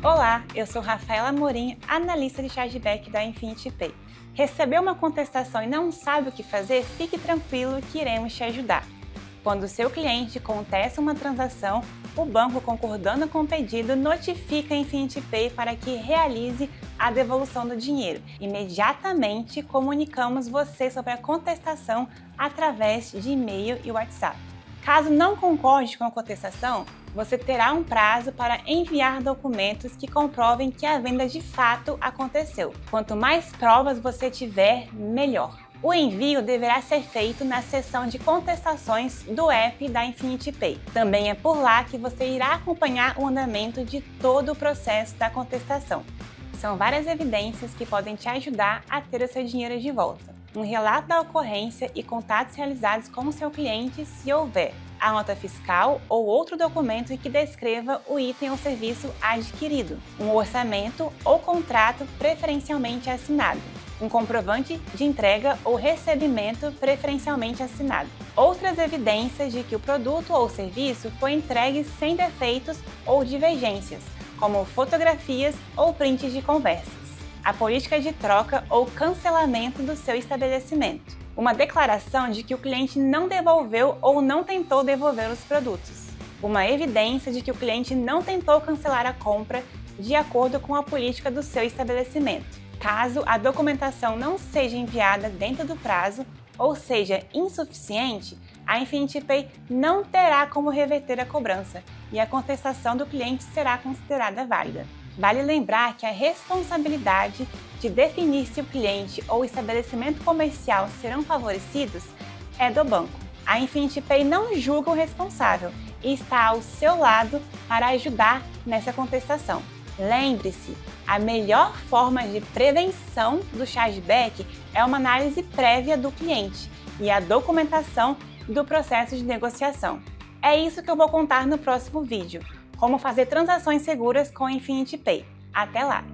Olá, eu sou Rafaela Amorim, analista de chargeback da Infinity Pay. Recebeu uma contestação e não sabe o que fazer? Fique tranquilo que iremos te ajudar. Quando o seu cliente contesta uma transação, o banco, concordando com o pedido, notifica a Infinity Pay para que realize a devolução do dinheiro. Imediatamente comunicamos você sobre a contestação através de e-mail e WhatsApp. Caso não concorde com a contestação, você terá um prazo para enviar documentos que comprovem que a venda de fato aconteceu. Quanto mais provas você tiver, melhor. O envio deverá ser feito na seção de contestações do app da Infinity Pay. Também é por lá que você irá acompanhar o andamento de todo o processo da contestação. São várias evidências que podem te ajudar a ter o seu dinheiro de volta um relato da ocorrência e contatos realizados com o seu cliente, se houver, a nota fiscal ou outro documento que descreva o item ou serviço adquirido, um orçamento ou contrato preferencialmente assinado, um comprovante de entrega ou recebimento preferencialmente assinado. Outras evidências de que o produto ou serviço foi entregue sem defeitos ou divergências, como fotografias ou prints de conversas a política de troca ou cancelamento do seu estabelecimento. Uma declaração de que o cliente não devolveu ou não tentou devolver os produtos. Uma evidência de que o cliente não tentou cancelar a compra de acordo com a política do seu estabelecimento. Caso a documentação não seja enviada dentro do prazo ou seja insuficiente, a Infinity Pay não terá como reverter a cobrança e a contestação do cliente será considerada válida. Vale lembrar que a responsabilidade de definir se o cliente ou o estabelecimento comercial serão favorecidos é do banco. A Infinity Pay não julga o responsável e está ao seu lado para ajudar nessa contestação. Lembre-se, a melhor forma de prevenção do chargeback é uma análise prévia do cliente e a documentação do processo de negociação. É isso que eu vou contar no próximo vídeo como fazer transações seguras com Infinity Pay. Até lá!